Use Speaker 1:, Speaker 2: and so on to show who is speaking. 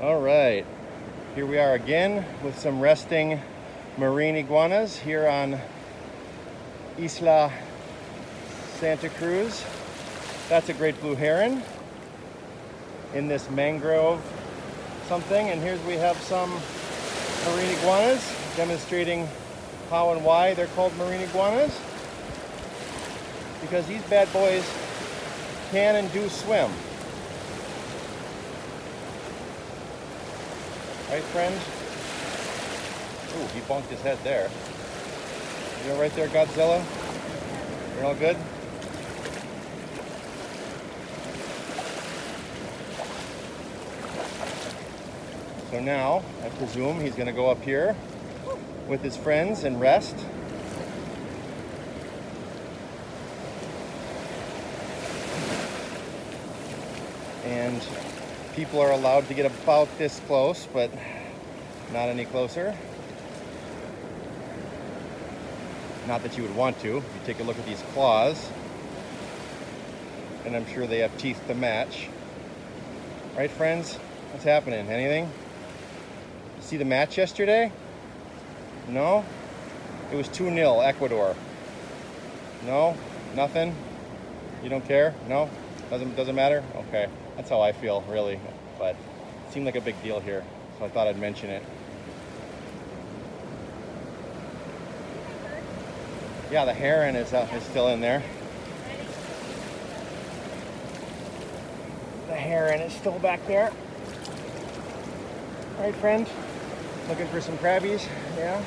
Speaker 1: All right, here we are again with some resting marine iguanas here on Isla Santa Cruz. That's a great blue heron in this mangrove something. And here's we have some marine iguanas demonstrating how and why they're called marine iguanas. Because these bad boys can and do swim. Right, friends? Ooh, he bunked his head there. You know right there, Godzilla? You're all good? So now, I presume he's gonna go up here with his friends and rest. And people are allowed to get about this close, but not any closer. Not that you would want to. You take a look at these claws, and I'm sure they have teeth to match. Right, friends? What's happening? Anything? See the match yesterday? No? It was 2-0 Ecuador. No? Nothing? You don't care? No? Doesn't doesn't matter? Okay. That's how I feel, really. But it seemed like a big deal here, so I thought I'd mention it. Yeah, the heron is, uh, is still in there. The heron is still back there. All right, friend? Looking for some crabbies? Yeah?